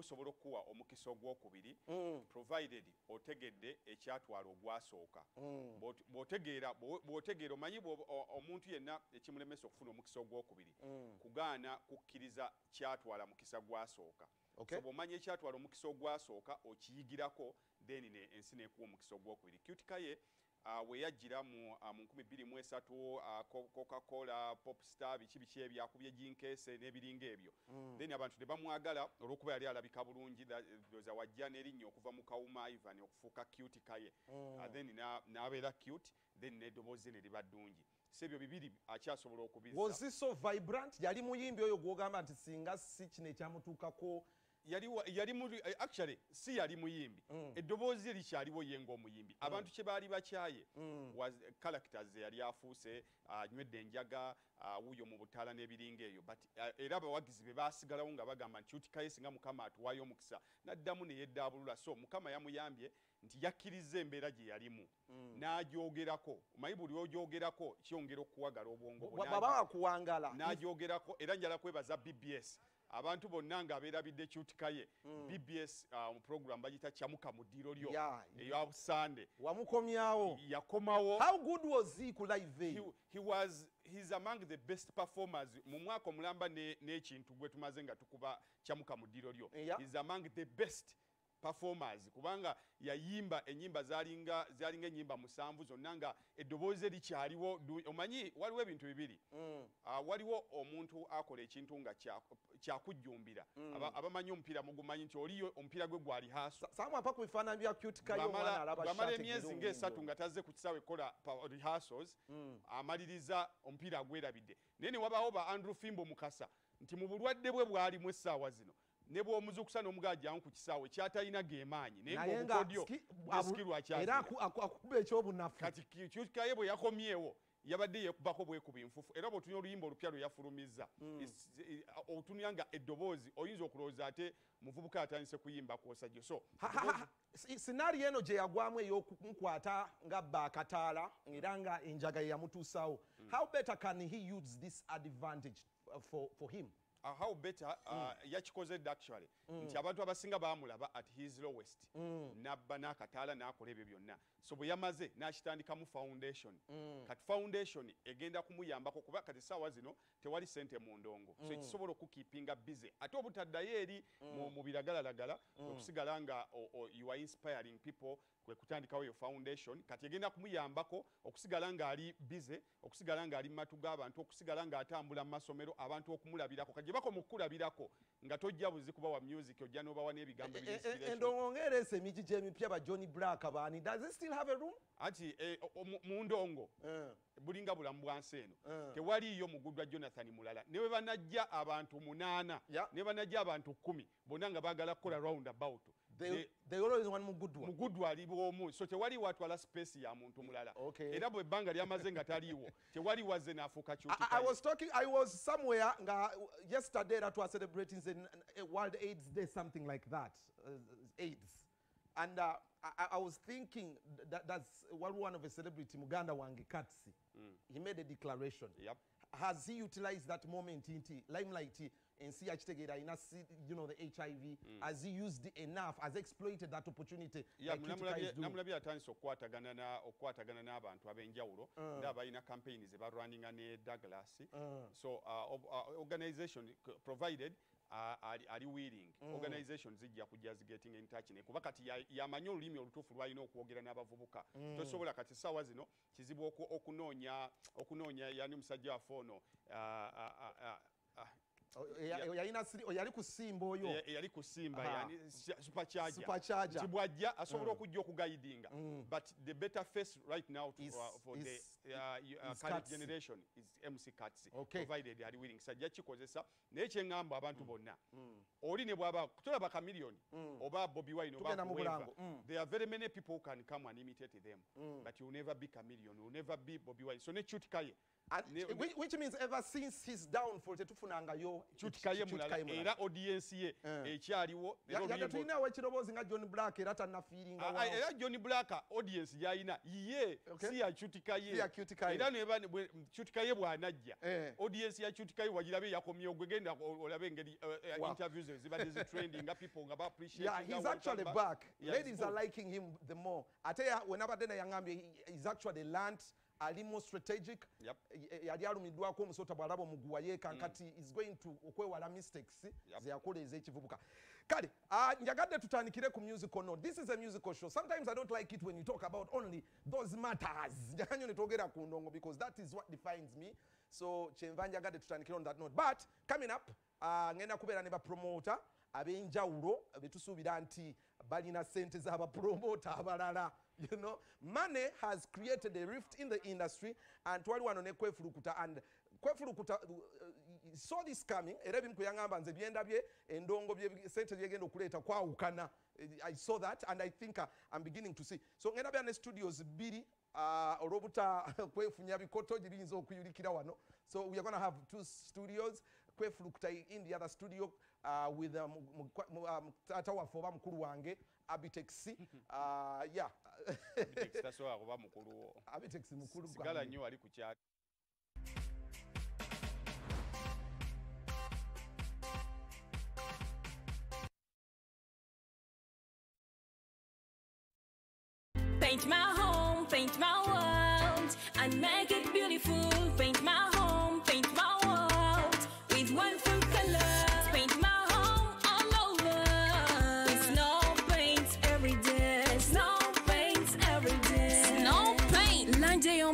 busobola okuwa omukisa ogwokubiri Mm. provided otegedde ekyatwala ogwasooka. Bw'ot- bw'otegeera bw'o- bw'otegeera omanyi omuntu yenna ekimulemesa okufuna omukisa ogwokubiri Mm. kugaana kukkiriza kyatwala mukisa gwasooka. So bw'omanya ekyatwala omukisa ogwasooka okiyigirako then ensi nekuwa omukisa ogwokubiri. Cutikaye uh, weyajjira mu uh, mu 2023 uh, Co- coca-cola popstar biki biki ebyakubye jinkeese n'ebiringa ebyo. Mm. then abantu ne bamwagala olw'okuba yali alabika bulungi doza wajja n'erinnya okuva mu kawuma ivan okufuuka cute kaye. Mm. uh, then na- n'abeera cute then n'eddoboozi ne liba ddungi. Si ebyo bibiri akyasobola okubizza. Was so vibrant? Yali muyimbi oyo gwogamba nti singa si kino ekyamutuukako yali wa- yali mu eh, actually si yali muyimbi. Eddoboozi lye likyaliwo ye ng'omuyimbi. Abantu kye baali bakyaye was characters ze yali afuuse anywedde enjaga wuuyo mu butaala n'ebiringa eyo. But ah, era abawagizi be baasigalawo nga bagamba nti utikaye singa mukama atuwaayo omukisa. N'addamu ne yeddaabulula so mukama yamuyambye nti yakkiriza embeera gye yalimu. N'agyogerako omanyi buli ogyogerako kyongera okuwagala obwongo bwo. baba wakuwangala n'agyogerako era njala kwebaza bbs abantu bonna nga beerabidde kyutikaye bbs uh, mu program bagita kyamuka mu ddiiro lyo eya busande. Wamukomyawo. Yakomawo. How good was he ku live he, he was he's among the best performers. Mu mwaka omulamba ne- n'ekintu gwe tumaze nga tukuba kyamuka mu ddiiro lyo. He's among the best performers kubanga yayimba enyimba zalinga zalinga enyimba musanvu zonna nga eddoboozi likyaliwo omanyi waliwo ebintu bibiri. Ah, waliwo omuntu akola ekintu nga kya- kyakujjumbira. Aba- abamanyi omupiira mugumanyi nti oliyo omupiira gwe gwali haso samwa mpa ku bifaananyi bya cute kayo omwana bwamala alaba bwamala shati emyezi ngaesatu nga tazze ku kisaawe kola rehearsals amaliriza omupiira agwerabidde naye ne wabaawo ba andrew fimbo mukasa nti mu bulwadde bwe bwalimu essaawa zino ne bw'omuzukusa n'omugajjangu ku kisaawe kyatalina geemaanyi naye naye nga ng'obukodyo ski- bwesikirwa era kyazira. aku- aku- akuba ekyobunafu. Kati kyukaye bwe yakomyewo yabadde yekubako bwekuba enfufu. Era bw'otunya oluyimba olupya lwe yafulumizza Is- i- otunya nga eddoboozi oyinza okulowooza ate muvubuka atandise kuyimba kwosajjo so Ha- ha- ha- si- sinaariyo eno gye yagwamu ey'okumukwata nga bba akataala era nga enjaga ye yamutuusawo. How better can he use this advantage uh, for, for him uh, how better uh, yakikozedde actually? Nti abantu abasinga bamulaba at his lowest. Nabba n'akataala n'akola ebyo byonna. So bwe yamaze n'akitandikamu foundation. Kati foundation egenda kumuyambako kuba kati saawa zino tewali sente mu ndongo. So ekisobola okukipinga bize ate obutaddayo eri mu- mu biragalalagala okusigala nga you are inspiring people kwe kutandikawo eyo foundation. Kati egenda kumuyambako okusigala ng'ali bize okusigala ng'ali mu matu g'abantu okusigala ng'atambula mu masomero abantu okumulabirako. Kati gye bako mu kukulabirako nga tojja buzi kubawa music ojja n'obawa n'ebigambo E- e- inspiration. endongo ngereesa emigi gy'emipya ba johnny black baani? Does he still have a room? Anti mu- ndongo bulinga bulamu bwa nsi eno tewaliiyo mugudwa jonathan mulala. Ne bwe banajja abantu munaana ne banajja abantu kumi bonna nga baagala kukola round about they, they always want mugudwa muguddu ali bwomu so tewaliwo atwala space ya muntu mulala Okay. era bwe ebbanga lyamaze nga taliiwo tewali wazze n'afuuka I, I was talking, I was somewhere, nga, yesterday that was celebrating the uh, World AIDS Day, something like that, uh, AIDS. And uh, I, I was thinking that that's one one of a celebrity, Muganda Wange Katsi. He made a declaration. Yep. Has he utilized that moment in the limelight and see Achitegira, you know, the HIV? Has he used enough? He exploited that opportunity? Namulabye atandise okukwatagana na- okukwatagana n'abantu ab'enjawulo nga balina campaign ze barwaninga ne douglas so uh, ob- uh, organization provided uh, ali, willing organization zijja kujja zigetting in touch ne kuba kati ya- yamanyi olulimi olutuufu lwalina okwogera n'abavubuka tosobola kati essaawa zino kizibu oku- okunoonya okunoonya yani omusajja waffe ono uh, uh, uh, uh, Yali kusimba oyo eya- eyali kusimba Aha. yani supercharger Supercharger. nti bwajja asobola okujja okugayidinga but the better face right now to, Is- uh, for is- the uh, uh, current generation is mc cats Okay. provided ali willing sajja kikozesa naye kyeŋŋamba abantu bonna oli ne bwaba tolaba kamiliyoni oba bobi wine oba mu whoever. bulango. Mm. there are very many people who can come and imitate them but you will never be chameleon you will never be bobi wine so ne chutikaye And Ne- which, which means ever since his downfall tetufunangayo mulalawo kyutikaye Kyutikaye mulala era audience ye Eh. ekyaliwo Ya- era yadde oluyimba- tulinawo ekiroboozi nga john black era tannafiiringa Ah, ah, era john black audience gyalina ye Okay. si ya kyutikaye Si ya Kyutikaye. era neba bwe- kyutikaye bw'anajja Eh. audience ya kyutikaye wagirabe yakomyewo gwe genda o- olabe engeri uh, uh, Wow. interviews zibadde zitrending nga people nga ba appreciate Yeah, he's actually back. Ladies are liking him the more. Ate ya whenabadde naye yangambye he- he's actually learnt ali more strategic. Yep. Y- yali alumiddwako omusota bw'alaba omuguwa yeekankati is going to okwewala mistakes Yep. zeyakola ez'ekivubuka. Kale ah, njagadde tutandikire ku musical note this is a musical show. Sometimes i don't like it when you talk about only those matters. Njaganyo ne twogera ku ndongo because that is what defines me. So kyenva njagadde tutandikire on that note. But coming up uh, ngenda kubeera ne bapromota ab'enjawulo betusuubira nti balina sente z'abapromota abalala you know money has created a rift in the industry and twali wano ne kwefulukuta and kwefulukuta uh, uh, saw this coming era ebimu kwe yaŋŋamba nze byendabye endongo bye- sente byegenda okuleeta kwawukana. Eh, i saw that and i think uh, i'm beginning to see. So ngenda bya studios bbiri uh, olw'obuta kwefunya bikoto gye biyinza wano. So we are going to have two studios kwefulukuta in the other studio uh, with uh, mu- uh, waffe oba wange abitex uh, yeah tasobola kuba mukulu wo abitex mukulu sigala gwange. nnyo wali ku kyalo Paint my home, paint my world, and make it beautiful.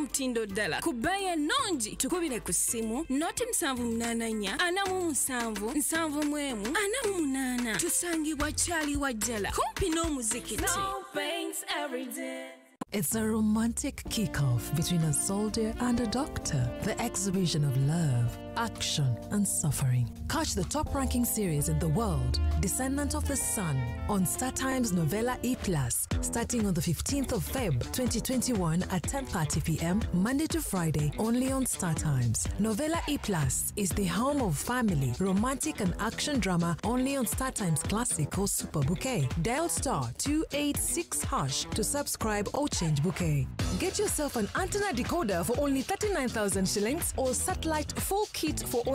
Lanje ddala ku bbeeyi ennungi tukubire ku ssimu noti musanvu munaana nnya ana mu musanvu nsanvu mu emu ana mu munaana tusangibwa kyali wajjala kumpi n'omuzikiti Snow paints every day. It's a romantic kickoff between a soldier and a doctor. The exhibition of love, action, and suffering. Catch the top ranking series in the world, Descendant of the Sun, on StarTimes Novella E Plus, starting on the 15th of Feb 2021 at 10:30 p.m. Monday to Friday, only on StarTimes. Novella E Plus is the home of family, romantic, and action drama only on StarTimes Classic or Super Bouquet. Dial star 286 hash to subscribe or change bouquet. Get yourself an antenna decoder for only 39,000 shillings or satellite 4K tickets for